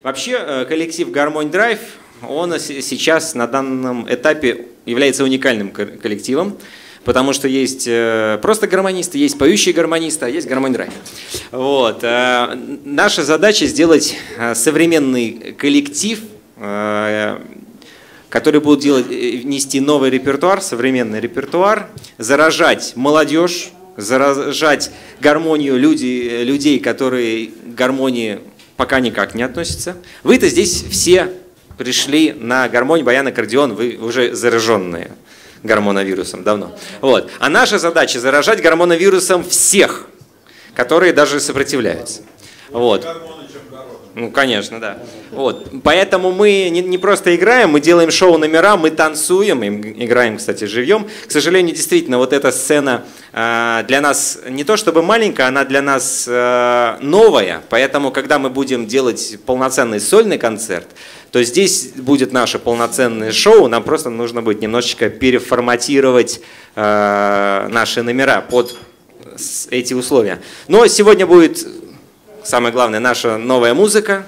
Вообще э, коллектив Гармонь Драйв, он сейчас на данном этапе является уникальным коллективом, потому что есть э, просто гармонисты, есть поющие гармонисты, а есть гармонь драйв. Вот. Э, наша задача сделать современный коллектив, который будет делать, нести новый репертуар, современный репертуар, заражать молодежь, заражать гармонию люди, людей, которые гармонии пока никак не относится. Вы-то здесь все пришли на гармонь, баян, аккордеон, вы уже зараженные гормоновирусом давно. Вот. А наша задача заражать гормоновирусом всех, которые даже сопротивляются. Вот. Ну, конечно, да. Вот. Поэтому мы не, не просто играем, мы делаем шоу номера, мы танцуем, и играем, кстати, живьем. К сожалению, действительно, вот эта сцена э, для нас не то чтобы маленькая, она для нас э, новая. Поэтому, когда мы будем делать полноценный сольный концерт, то здесь будет наше полноценное шоу. Нам просто нужно будет немножечко переформатировать э, наши номера под эти условия. Но сегодня будет самое главное, наша новая музыка.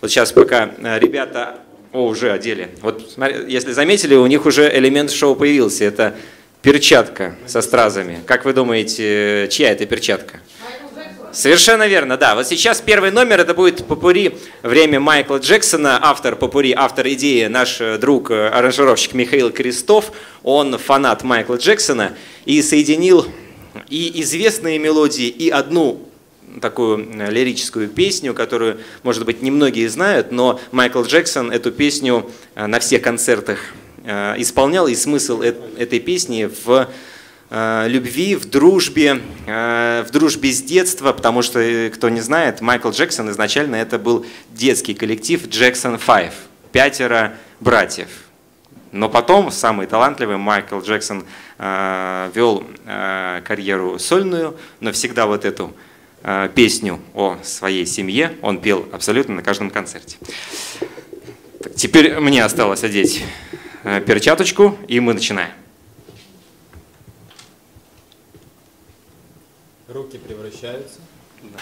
Вот сейчас пока э, ребята о, уже одели. Вот если заметили, у них уже элемент шоу появился. Это перчатка со стразами. Как вы думаете, чья это перчатка? Совершенно верно, да. Вот сейчас первый номер, это будет попури «Время Майкла Джексона», автор попури, автор идеи, наш э, друг, э, аранжировщик Михаил Крестов. Он фанат Майкла Джексона и соединил и известные мелодии, и одну такую э, лирическую песню, которую, может быть, немногие знают, но Майкл Джексон эту песню э, на всех концертах э, исполнял, и смысл этой песни в любви, в дружбе, в дружбе с детства, потому что, кто не знает, Майкл Джексон изначально это был детский коллектив Джексон Five, пятеро братьев. Но потом самый талантливый Майкл Джексон вел карьеру сольную, но всегда вот эту песню о своей семье он пел абсолютно на каждом концерте. теперь мне осталось одеть э, перчаточку, и мы начинаем. Руки превращаются. Да.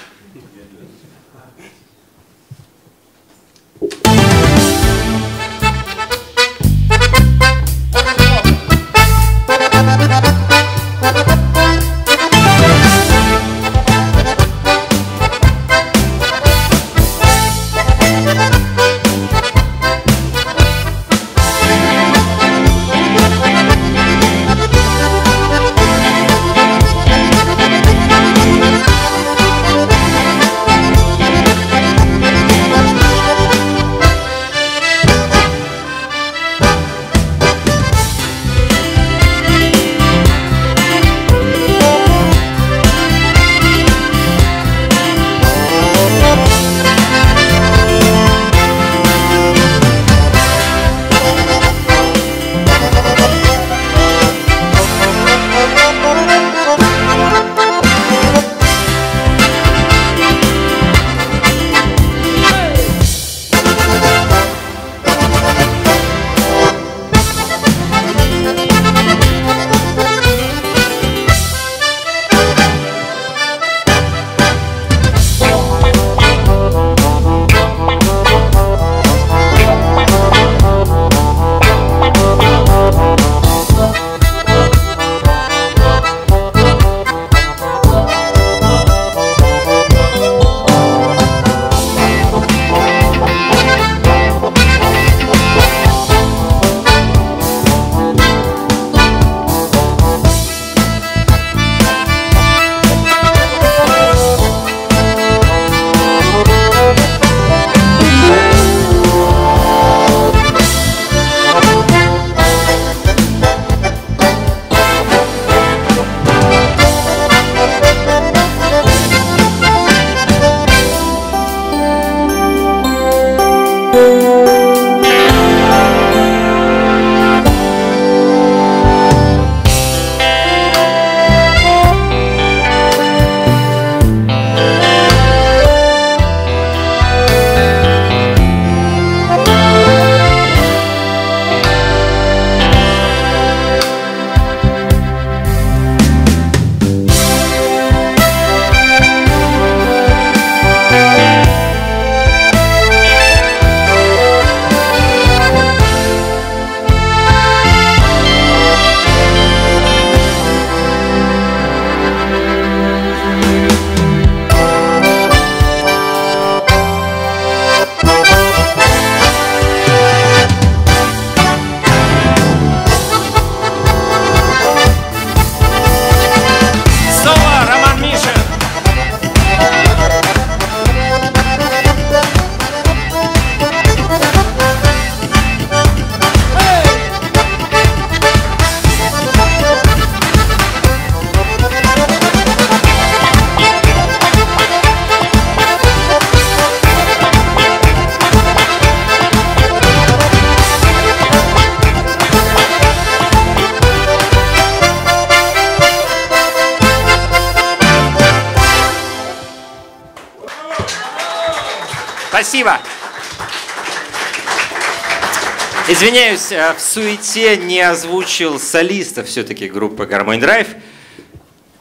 Извиняюсь, э, в суете не озвучил солиста все-таки группы «Гармонь Драйв».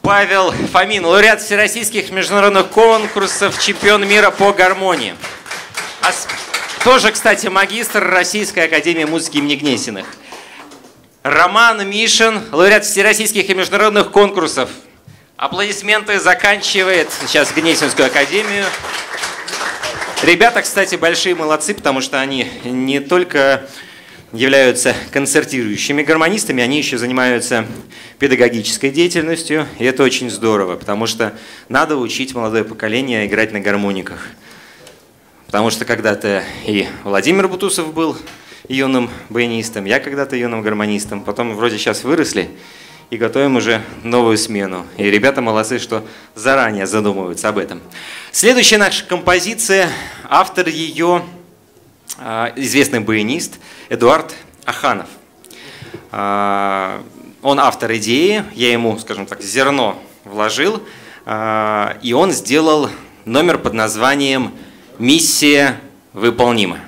Павел Фомин, лауреат всероссийских международных конкурсов, чемпион мира по гармонии. А тоже, кстати, магистр Российской академии музыки имени Гнесиных. Роман Мишин, лауреат всероссийских и международных конкурсов. Аплодисменты заканчивает сейчас Гнесинскую академию. Ребята, кстати, большие молодцы, потому что они не только являются концертирующими гармонистами, они еще занимаются педагогической деятельностью, и это очень здорово, потому что надо учить молодое поколение играть на гармониках. Потому что когда-то и Владимир Бутусов был юным баянистом, я когда-то юным гармонистом, потом вроде сейчас выросли и готовим уже новую смену. И ребята молодцы, что заранее задумываются об этом. Следующая наша композиция, автор ее известный баянист Эдуард Аханов. А, он автор идеи, я ему, скажем так, зерно вложил, а, и он сделал номер под названием «Миссия выполнима».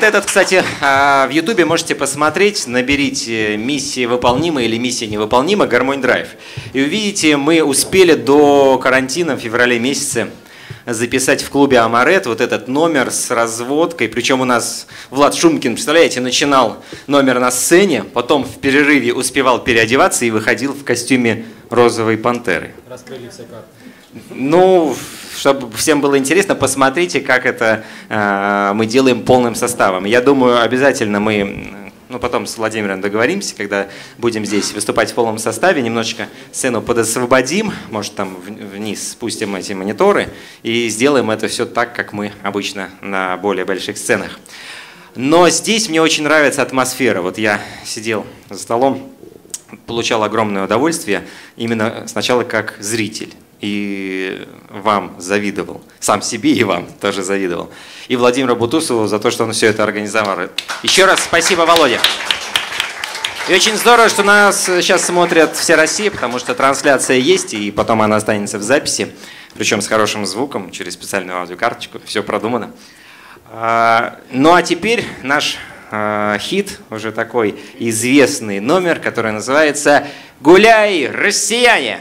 Вот этот, кстати, а, в Ютубе можете посмотреть, наберите «Миссия выполнима» или «Миссия невыполнима» Гармонь Драйв. И увидите, мы успели до карантина в феврале месяце записать в клубе Амарет вот этот номер с разводкой. Причем у нас Влад Шумкин, представляете, начинал номер на сцене, потом в перерыве успевал переодеваться и выходил в костюме розовой пантеры. Раскрыли все карты. Ну, чтобы всем было интересно, посмотрите, как это э, мы делаем полным составом. Я думаю, обязательно мы ну, потом с Владимиром договоримся, когда будем здесь выступать в полном составе, немножечко сцену подосвободим, может, там вниз спустим эти мониторы и сделаем это все так, как мы обычно на более больших сценах. Но здесь мне очень нравится атмосфера. Вот я сидел за столом, получал огромное удовольствие именно сначала как зритель и вам завидовал. Сам себе и вам тоже завидовал. И Владимиру Бутусову за то, что он все это организовал. Еще раз спасибо, Володя. И очень здорово, что нас сейчас смотрят вся Россия, потому что трансляция есть, и потом она останется в записи, причем с хорошим звуком, через специальную аудиокарточку, все продумано. А, ну а теперь наш а, хит, уже такой известный номер, который называется «Гуляй, россияне!»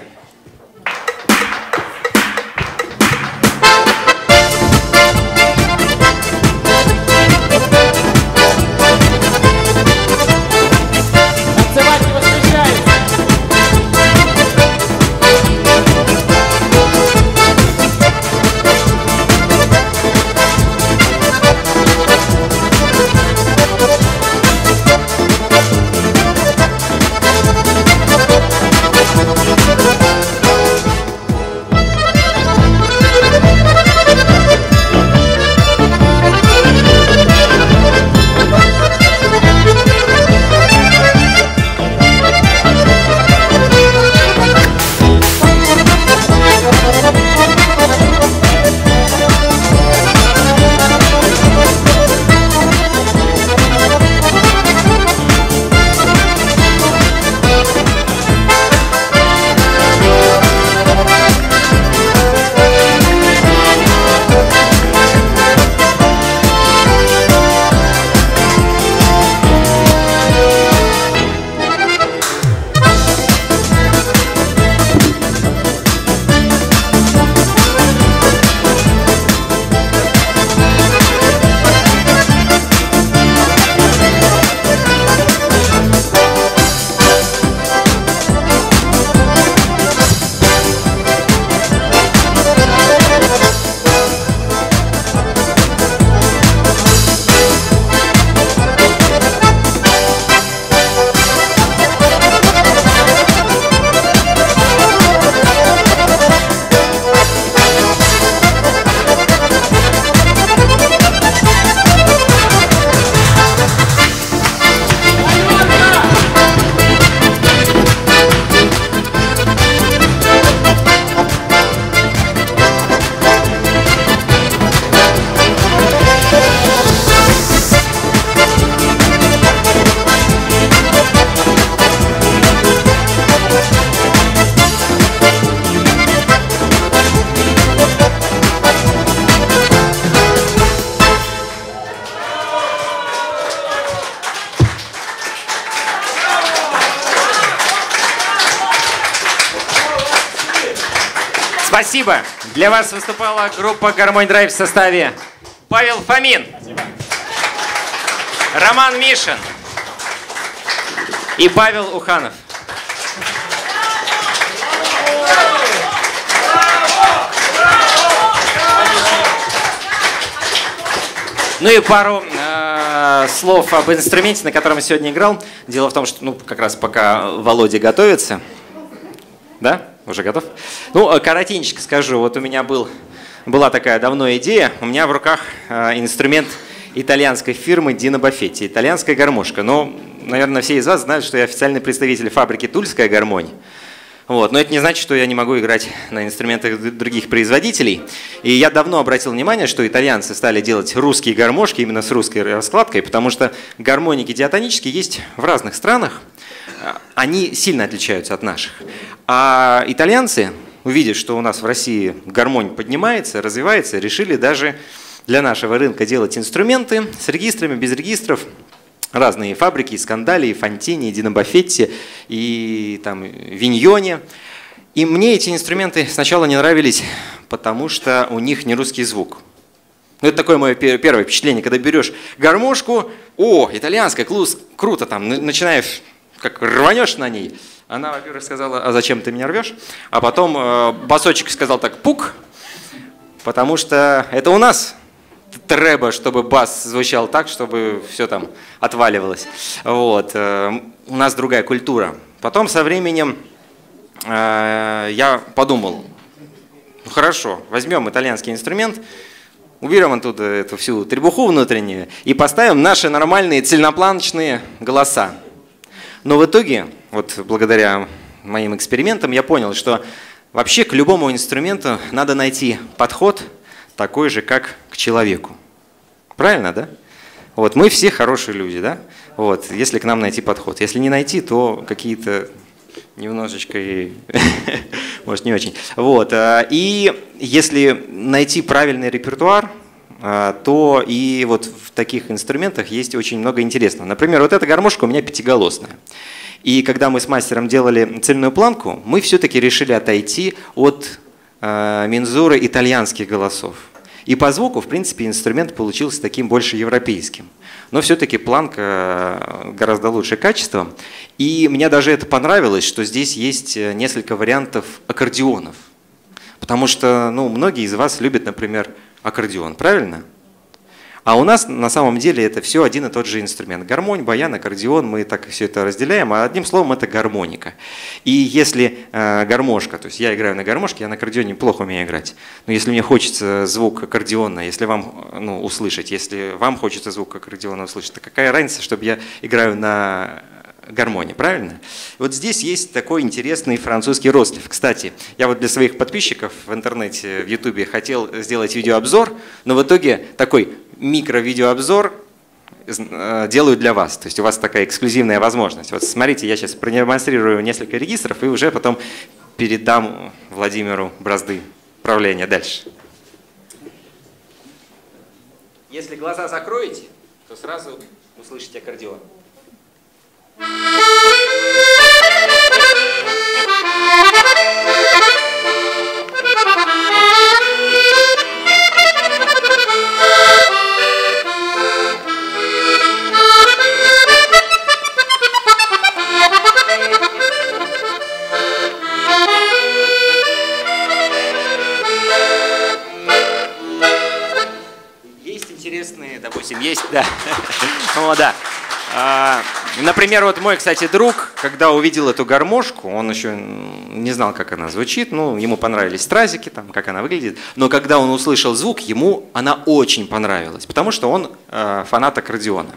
Спасибо. Для вас выступала группа «Гармонь Драйв» в составе Павел Фомин, Роман Мишин и Павел Уханов. Ну и пару э, слов об инструменте, на котором я сегодня играл. Дело в том, что ну, как раз пока Володя готовится, да? Уже готов? Ну, э, коротенько скажу. Вот у меня был, была такая давно идея. У меня в руках э, инструмент итальянской фирмы Дина Бафетти. Итальянская гармошка. Но, наверное, все из вас знают, что я официальный представитель фабрики Тульская гармонь. Вот. Но это не значит, что я не могу играть на инструментах других производителей. И я давно обратил внимание, что итальянцы стали делать русские гармошки именно с русской раскладкой, потому что гармоники диатонические есть в разных странах. Они сильно отличаются от наших. А итальянцы, увидев, что у нас в России гармонь поднимается, развивается, решили даже для нашего рынка делать инструменты с регистрами, без регистров, разные фабрики, и Скандали, и Фонтини, и Динобафетти, и там Виньоне. И мне эти инструменты сначала не нравились, потому что у них не русский звук. Ну, это такое мое первое впечатление, когда берешь гармошку, о, итальянская, клус, круто там, начинаешь, как рванешь на ней. Она, во-первых, сказала, а зачем ты меня рвешь? А потом э, басочек сказал так, пук, потому что это у нас треба, чтобы бас звучал так, чтобы все там отваливалось. Вот. Э, у нас другая культура. Потом со временем э, я подумал, ну хорошо, возьмем итальянский инструмент, уберем оттуда эту всю требуху внутреннюю и поставим наши нормальные цельнопланочные голоса. Но в итоге, вот благодаря моим экспериментам, я понял, что вообще к любому инструменту надо найти подход такой же, как к человеку. Правильно, да? Вот мы все хорошие люди, да? Вот, если к нам найти подход. Если не найти, то какие-то немножечко и, может, не очень. Вот. А, и если найти правильный репертуар, то и вот в таких инструментах есть очень много интересного. Например, вот эта гармошка у меня пятиголосная. И когда мы с мастером делали цельную планку, мы все-таки решили отойти от э, мензуры итальянских голосов. И по звуку, в принципе, инструмент получился таким больше европейским. Но все-таки планка гораздо лучше качеством. И мне даже это понравилось, что здесь есть э, несколько вариантов аккордеонов. Потому что ну, многие из вас любят, например, аккордеон, правильно? А у нас на самом деле это все один и тот же инструмент. Гармонь, баян, аккордеон, мы так все это разделяем, а одним словом это гармоника. И если э, гармошка, то есть я играю на гармошке, я на аккордеоне плохо умею играть, но если мне хочется звук аккордеона, если вам ну, услышать, если вам хочется звук аккордеона услышать, то какая разница, чтобы я играю на гармонии, правильно? Вот здесь есть такой интересный французский розлив. Кстати, я вот для своих подписчиков в интернете, в ютубе хотел сделать видеообзор, но в итоге такой микро-видеообзор э, делаю для вас. То есть у вас такая эксклюзивная возможность. Вот смотрите, я сейчас продемонстрирую несколько регистров и уже потом передам Владимиру бразды правления дальше. Если глаза закроете, то сразу услышите аккордеон. Интересные, допустим, есть, да. О, да. Например, вот мой, кстати, друг, когда увидел эту гармошку, он еще не знал, как она звучит, ну, ему понравились стразики, там, как она выглядит, но когда он услышал звук, ему она очень понравилась, потому что он э, фанат аккордеона.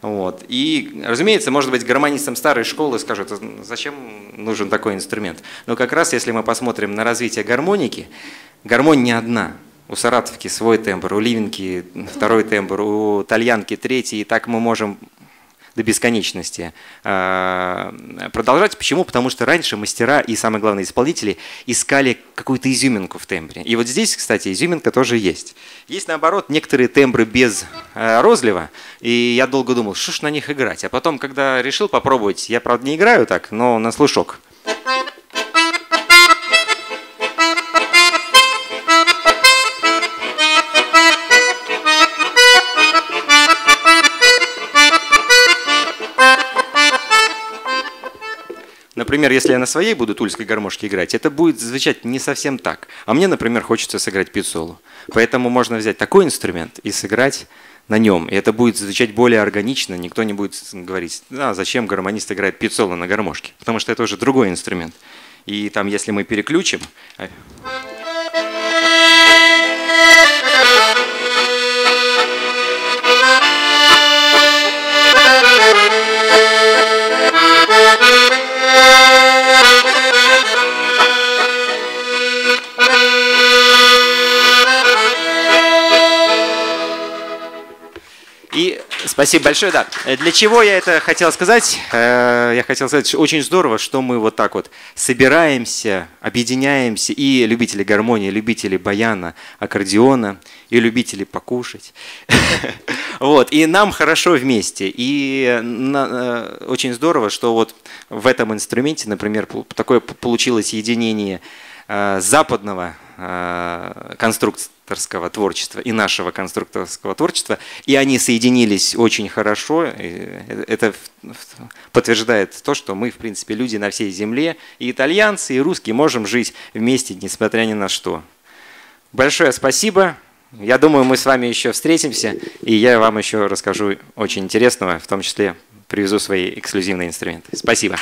Вот. И, разумеется, может быть, гармонистам старой школы скажут, зачем нужен такой инструмент. Но как раз, если мы посмотрим на развитие гармоники, гармония не одна. У Саратовки свой тембр, у Ливенки второй тембр, у Тальянки третий, и так мы можем до бесконечности а, продолжать. Почему? Потому что раньше мастера и, самое главное, исполнители искали какую-то изюминку в тембре. И вот здесь, кстати, изюминка тоже есть. Есть, наоборот, некоторые тембры без а, розлива, и я долго думал, что ж на них играть. А потом, когда решил попробовать, я, правда, не играю так, но на слушок. Например, если я на своей буду тульской гармошке играть, это будет звучать не совсем так. А мне, например, хочется сыграть пиццолу. Поэтому можно взять такой инструмент и сыграть на нем. И это будет звучать более органично. Никто не будет говорить, а зачем гармонист играет пиццолу на гармошке. Потому что это уже другой инструмент. И там, если мы переключим... А Спасибо большое, да. Для чего я это хотел сказать? Э, я хотел сказать, что очень здорово, что мы вот так вот собираемся, объединяемся, и любители гармонии, любители баяна, аккордеона, и любители покушать. Вот, и нам хорошо вместе. И э, очень здорово, что вот в этом инструменте, например, такое получилось единение э, западного конструкции конструкторского творчества и нашего конструкторского творчества, и они соединились очень хорошо. Это подтверждает то, что мы, в принципе, люди на всей земле, и итальянцы, и русские можем жить вместе, несмотря ни на что. Большое спасибо. Я думаю, мы с вами еще встретимся, и я вам еще расскажу очень интересного, в том числе привезу свои эксклюзивные инструменты. Спасибо.